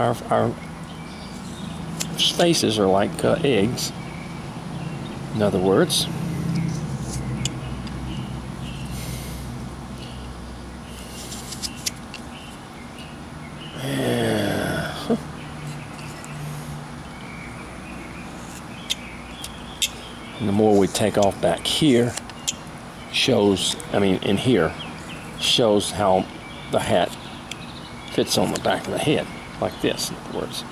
our, our spaces are like uh, eggs. In other words, Yeah. And the more we take off back here, shows, I mean, in here, shows how the hat fits on the back of the head, like this, in other words.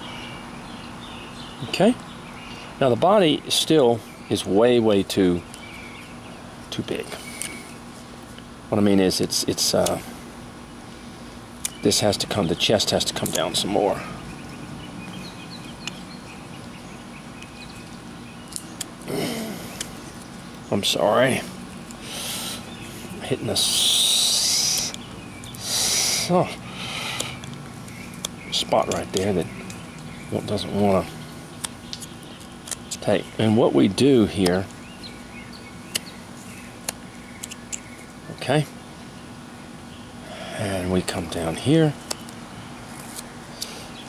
Okay? Now the body still is way, way too, too big. What I mean is, it's, it's, uh, this has to come, the chest has to come down some more. I'm sorry. I'm hitting a s- oh, spot right there that doesn't want to take. And what we do here, okay, and we come down here.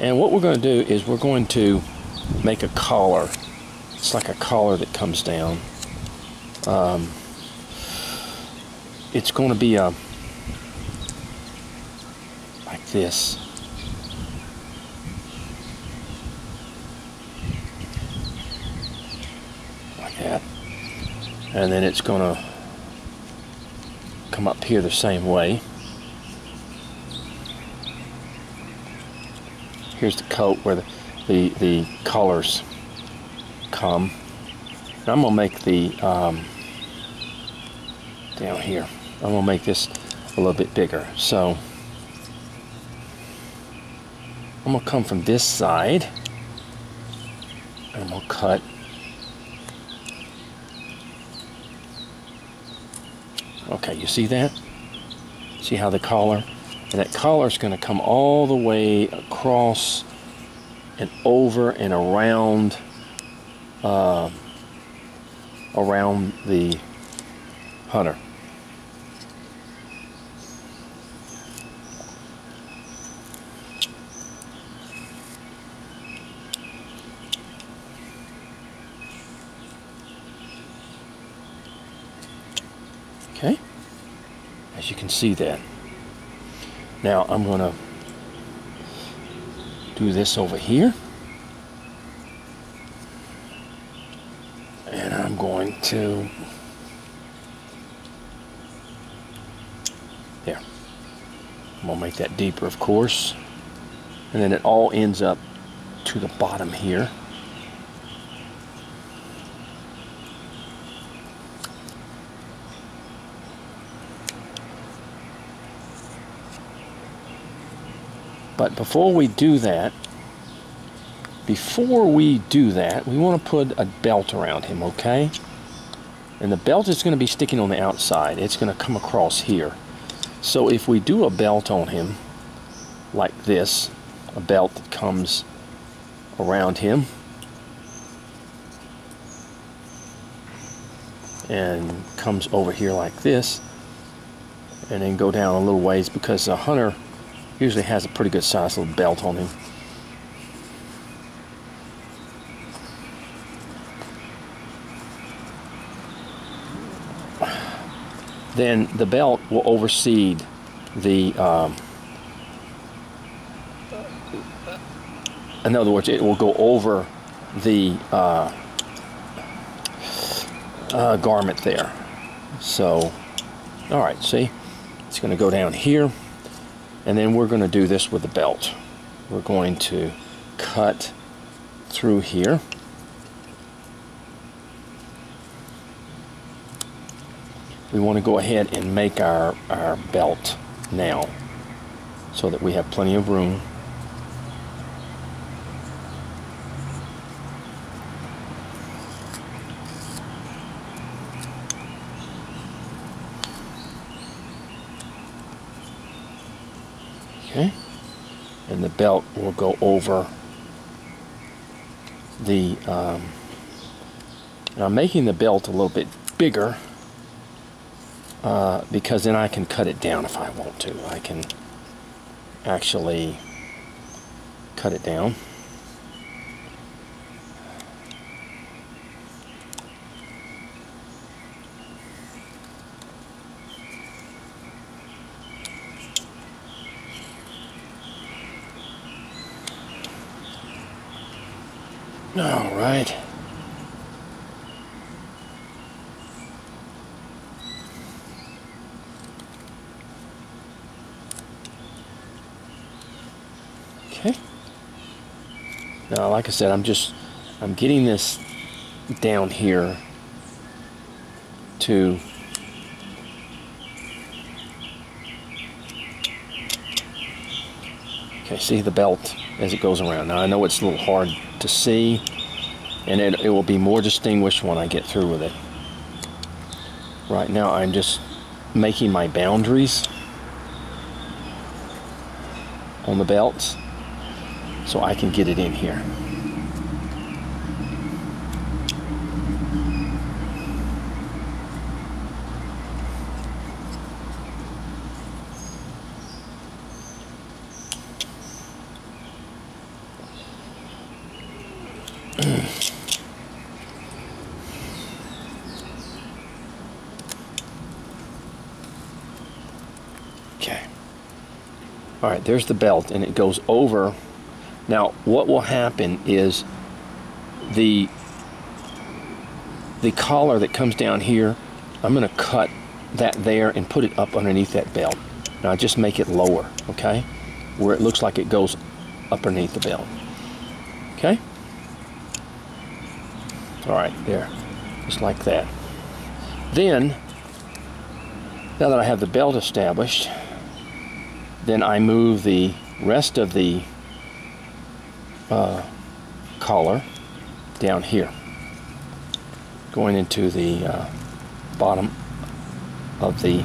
And what we're going to do is we're going to make a collar. It's like a collar that comes down. Um, it's going to be a like this. Like that. And then it's going to come up here the same way. Here's the coat where the, the, the colors come. And I'm going to make the, um, down here, I'm going to make this a little bit bigger. So, I'm going to come from this side, and to cut Okay, you see that? See how the collar? And that collar is going to come all the way across and over and around uh, around the hunter. Okay, as you can see that. Now I'm going to do this over here. And I'm going to, there. I'm going to make that deeper, of course. And then it all ends up to the bottom here. But before we do that, before we do that, we want to put a belt around him, okay? And the belt is going to be sticking on the outside. It's going to come across here. So if we do a belt on him, like this, a belt that comes around him, and comes over here like this, and then go down a little ways because a hunter Usually has a pretty good sized little belt on him. Then the belt will oversee the, um, in other words, it will go over the uh, uh, garment there. So, all right, see? It's going to go down here. And then we're going to do this with the belt. We're going to cut through here. We want to go ahead and make our, our belt now so that we have plenty of room And the belt will go over the, um, I'm making the belt a little bit bigger uh, because then I can cut it down if I want to. I can actually cut it down. All right. Okay. Now, like I said, I'm just, I'm getting this down here to Okay, see the belt as it goes around. Now I know it's a little hard to see and it, it will be more distinguished when I get through with it. Right now I'm just making my boundaries on the belts so I can get it in here. Okay. All right, there's the belt, and it goes over. Now, what will happen is the the collar that comes down here, I'm going to cut that there and put it up underneath that belt. Now, just make it lower, okay, where it looks like it goes up underneath the belt. Okay. All right, there, just like that. Then, now that I have the belt established, then I move the rest of the uh, collar down here, going into the uh, bottom of the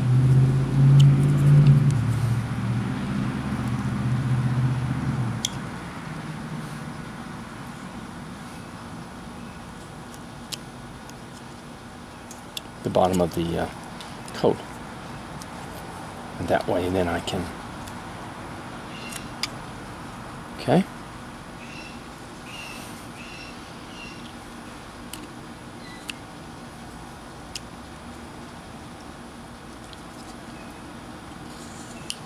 the bottom of the uh, coat. And that way, then I can Okay.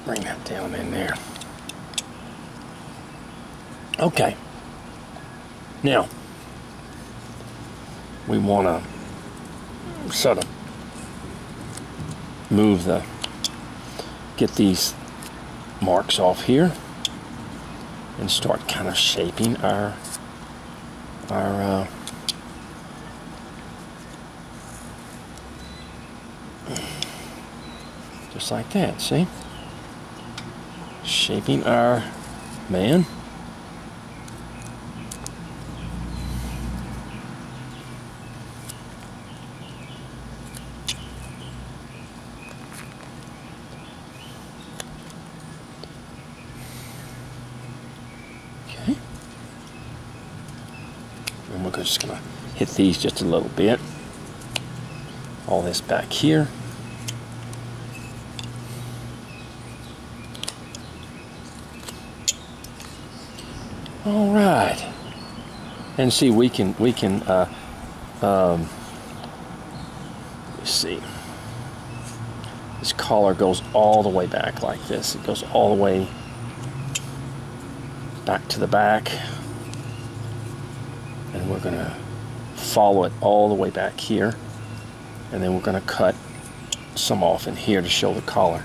Bring that down in there. Okay. Now, we want to sort of move the, get these marks off here and start kind of shaping our our uh, just like that see? Shaping our man Okay. And we're just going to hit these just a little bit. All this back here. All right. And see, we can, we can, uh, um, let's see. This collar goes all the way back like this. It goes all the way back to the back and we're to follow it all the way back here and then we're going to cut some off in here to show the collar.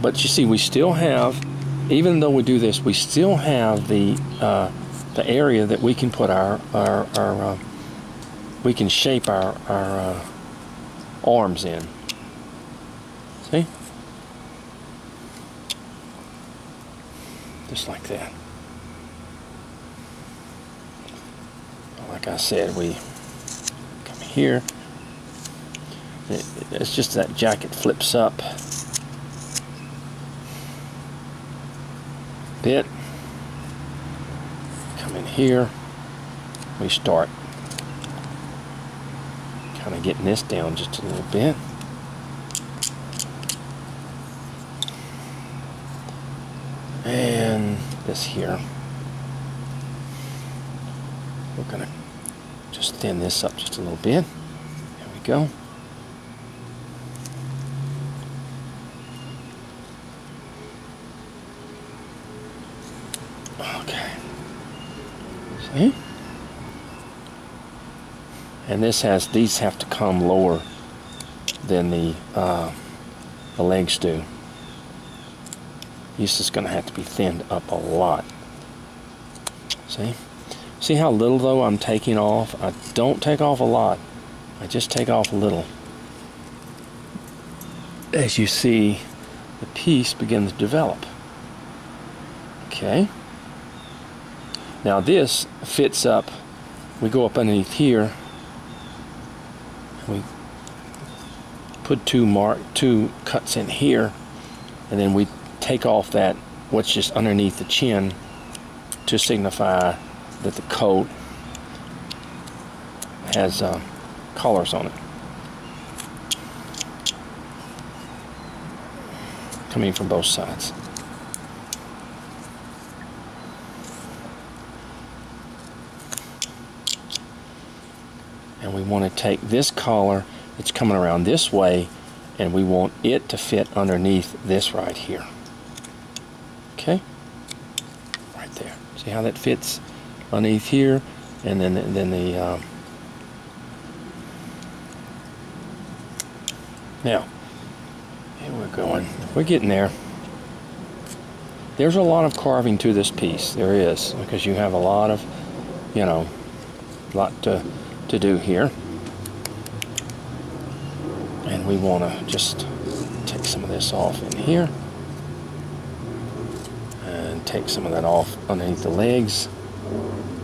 But you see, we still have, even though we do this, we still have the uh, the area that we can put our our, our uh, we can shape our our uh, arms in. See? just like that. Like I said, we come here. It, it's just that jacket flips up a bit. Come in here. We start kind of getting this down just a little bit. Hey this here. We're gonna just thin this up just a little bit. There we go. Okay. See? And this has, these have to come lower than the, uh, the legs do. This is going to have to be thinned up a lot. See? See how little though I'm taking off? I don't take off a lot. I just take off a little. As you see, the piece begins to develop. Okay. Now this fits up. We go up underneath here. We put two mark two cuts in here, and then we take off that what's just underneath the chin to signify that the coat has uh, collars on it. Coming from both sides. And we want to take this collar that's coming around this way and we want it to fit underneath this right here. Okay? Right there. See how that fits underneath here? And then, then the... Um, now, here we're going. We're getting there. There's a lot of carving to this piece. There is. Because you have a lot of, you know, a lot to, to do here. And we want to just take some of this off in here take some of that off underneath the legs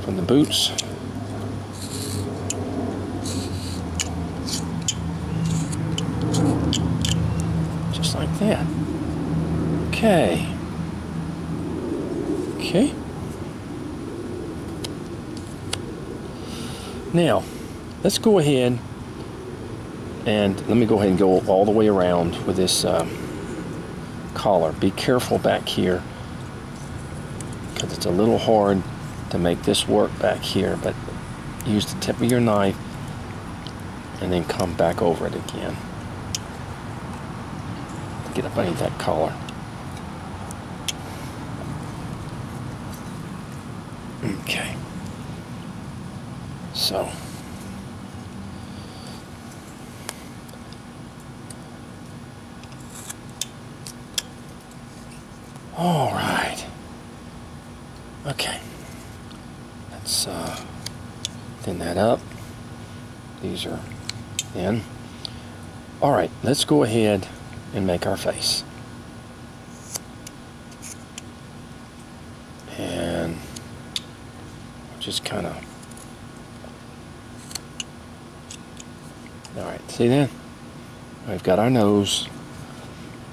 from the boots. Just like that. Okay. Okay. Now, let's go ahead and let me go ahead and go all the way around with this um, collar. Be careful back here because it's a little hard to make this work back here but use the tip of your knife and then come back over it again. Get up underneath that collar. Okay. So. All right Okay. Let's uh, thin that up. These are in. All right, let's go ahead and make our face. And just kind of, all right, see that? We've got our nose.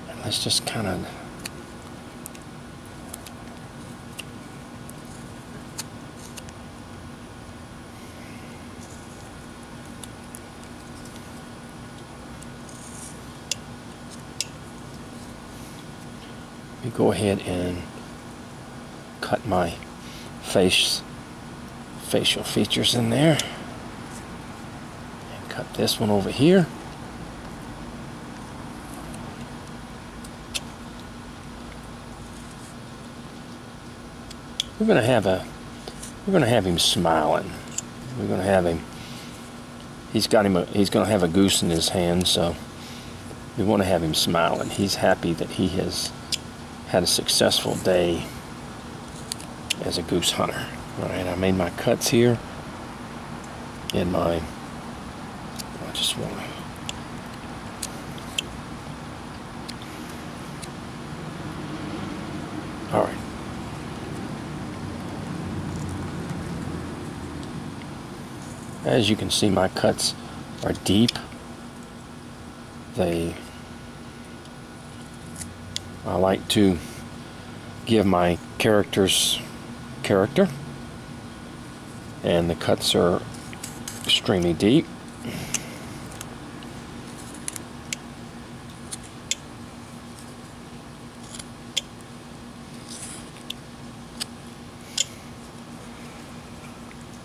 And let's just kind of go ahead and cut my face facial features in there. And cut this one over here. We're gonna have a we're gonna have him smiling. We're gonna have him he's got him a, he's gonna have a goose in his hand so we want to have him smiling. He's happy that he has had a successful day as a goose hunter. All right, I made my cuts here in my, I just want to All right. As you can see, my cuts are deep. They I like to give my characters character. And the cuts are extremely deep.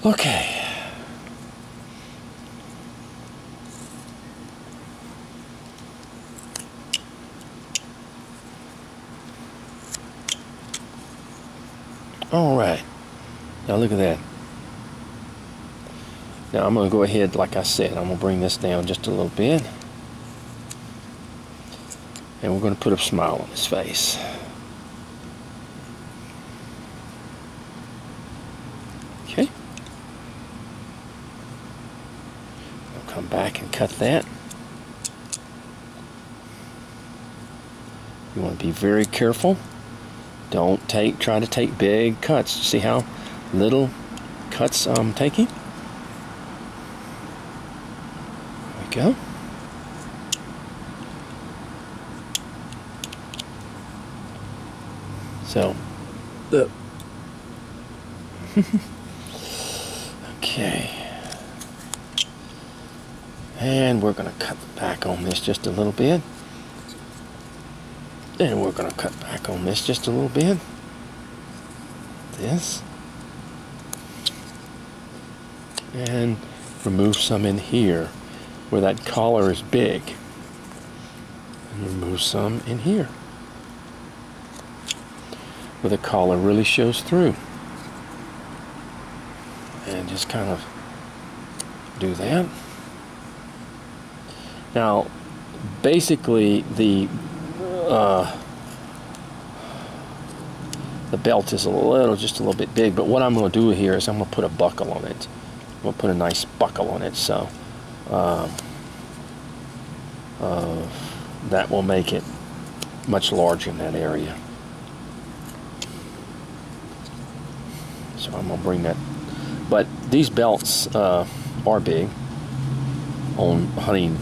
Okay. Look at that. Now I'm going to go ahead, like I said, I'm going to bring this down just a little bit. And we're going to put a smile on his face. Okay. I'll come back and cut that. You want to be very careful. Don't take, try to take big cuts. See how little cuts I'm taking? There we go. So, the okay. And we're going to cut back on this just a little bit. And we're going to cut back on this just a little bit. This. And remove some in here where that collar is big. And remove some in here where the collar really shows through. And just kind of do that. Now, basically the uh, the belt is a little, just a little bit big, but what I'm going to do here is I'm going to put a buckle on it. To put a nice buckle on it, so um, uh, that will make it much larger in that area. So I'm to bring that. But these belts uh, are big on hunting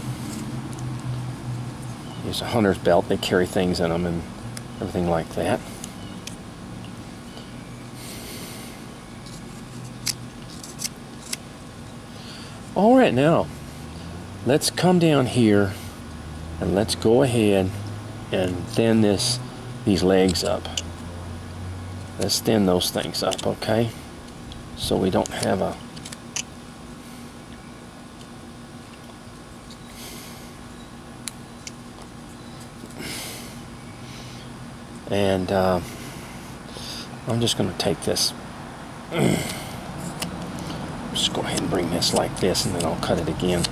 it's a hunter's belt. They carry things in them and everything like that. All right, now let's come down here and let's go ahead and thin this these legs up. Let's thin those things up, okay? So we don't have a and uh, I'm just going to take this just go ahead and bring this like this and then I'll cut it again.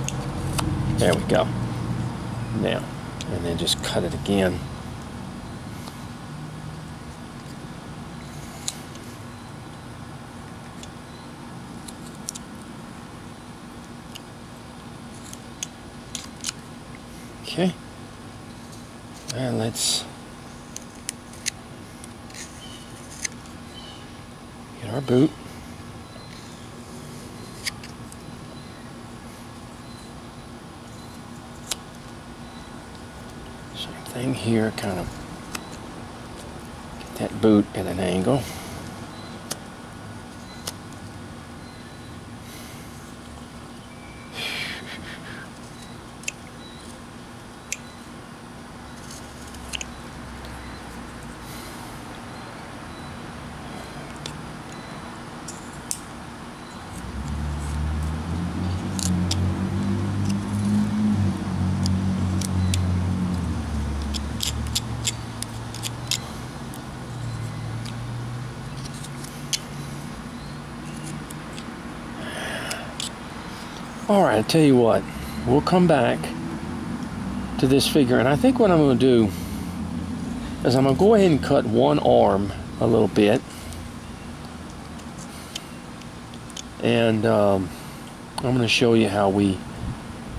There we go. Now and then just cut it again. Okay. And let's get our boot. Same here, kind of get that boot at an angle. All right, I tell you what, we'll come back to this figure, and I think what I'm going to do is I'm going to go ahead and cut one arm a little bit, and um, I'm going to show you how we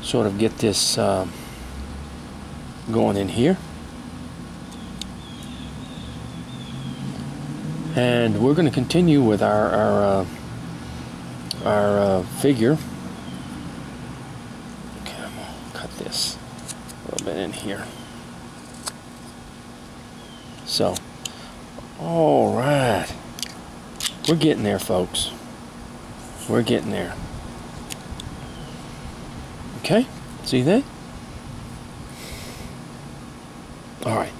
sort of get this uh, going in here. And we're going to continue with our our uh, our uh, figure. In here. So, all right. We're getting there, folks. We're getting there. Okay, see that? All right.